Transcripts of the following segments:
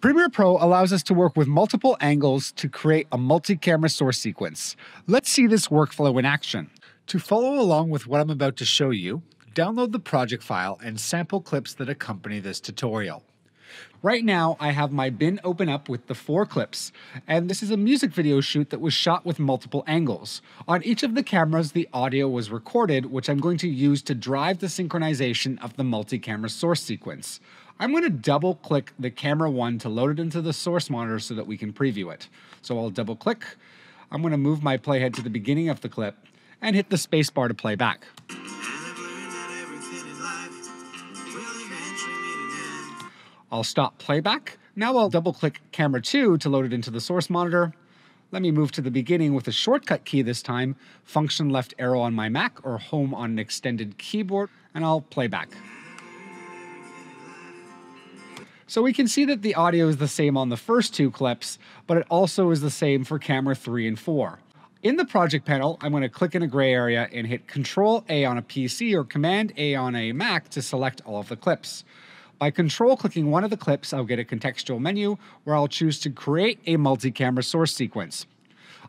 Premiere Pro allows us to work with multiple angles to create a multi-camera source sequence. Let's see this workflow in action. To follow along with what I'm about to show you, download the project file and sample clips that accompany this tutorial. Right now, I have my bin open up with the four clips, and this is a music video shoot that was shot with multiple angles. On each of the cameras, the audio was recorded, which I'm going to use to drive the synchronization of the multi-camera source sequence. I'm going to double click the camera one to load it into the source monitor so that we can preview it. So I'll double click. I'm going to move my playhead to the beginning of the clip and hit the spacebar to play back. I'll stop playback. Now I'll double click camera 2 to load it into the source monitor. Let me move to the beginning with a shortcut key this time, function left arrow on my Mac or home on an extended keyboard, and I'll play back. So we can see that the audio is the same on the first two clips, but it also is the same for camera 3 and 4. In the project panel, I'm going to click in a gray area and hit Control A on a PC or Command A on a Mac to select all of the clips. By control clicking one of the clips, I'll get a contextual menu where I'll choose to create a multi-camera source sequence.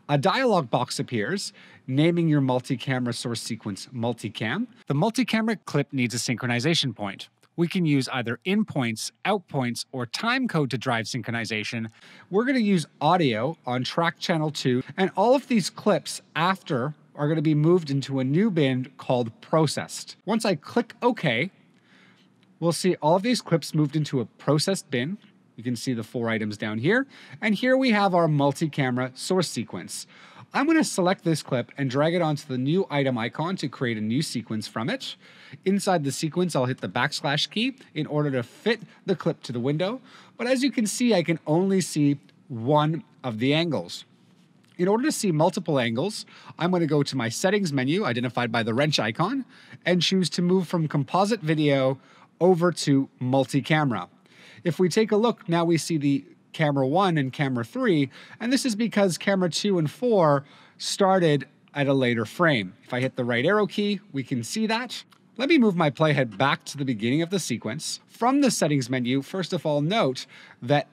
A dialog box appears, naming your multi-camera source sequence multicam. The multi-camera clip needs a synchronization point we can use either in points, out points, or time code to drive synchronization. We're going to use audio on track channel 2, and all of these clips after are going to be moved into a new bin called processed. Once I click OK, we'll see all of these clips moved into a processed bin. You can see the four items down here. And here we have our multi-camera source sequence. I'm going to select this clip and drag it onto the new item icon to create a new sequence from it. Inside the sequence, I'll hit the backslash key in order to fit the clip to the window. But as you can see, I can only see one of the angles. In order to see multiple angles, I'm going to go to my settings menu, identified by the wrench icon, and choose to move from composite video over to multi-camera. If we take a look, now we see the camera one and camera three, and this is because camera two and four started at a later frame. If I hit the right arrow key, we can see that. Let me move my playhead back to the beginning of the sequence. From the settings menu, first of all, note that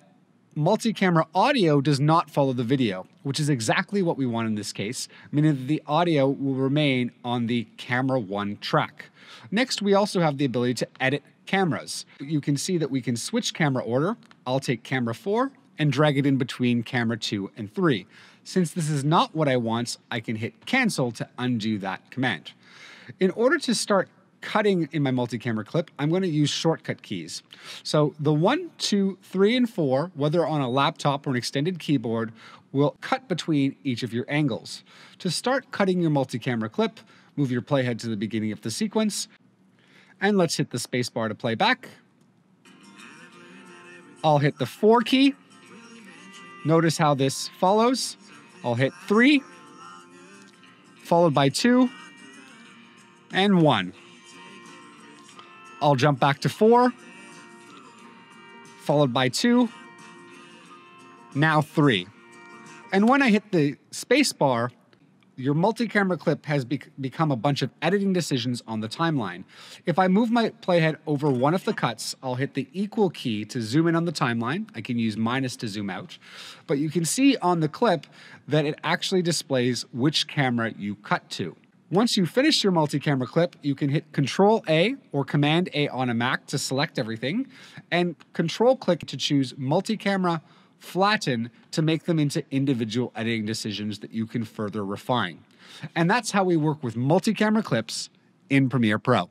multi-camera audio does not follow the video, which is exactly what we want in this case, meaning that the audio will remain on the camera one track. Next, we also have the ability to edit cameras. You can see that we can switch camera order. I'll take camera 4 and drag it in between camera 2 and 3. Since this is not what I want, I can hit cancel to undo that command. In order to start cutting in my multi-camera clip, I'm going to use shortcut keys. So the one, two, three, and four, whether on a laptop or an extended keyboard, will cut between each of your angles. To start cutting your multi-camera clip, move your playhead to the beginning of the sequence, and let's hit the spacebar to play back. I'll hit the 4 key. Notice how this follows. I'll hit 3, followed by 2, and 1. I'll jump back to 4, followed by 2, now 3. And when I hit the spacebar, your multi-camera clip has become a bunch of editing decisions on the timeline. If I move my playhead over one of the cuts, I'll hit the equal key to zoom in on the timeline. I can use minus to zoom out. But you can see on the clip that it actually displays which camera you cut to. Once you finish your multi-camera clip, you can hit Control A or Command A on a Mac to select everything, and Control click to choose multi-camera flatten to make them into individual editing decisions that you can further refine. And that's how we work with multi-camera clips in Premiere Pro.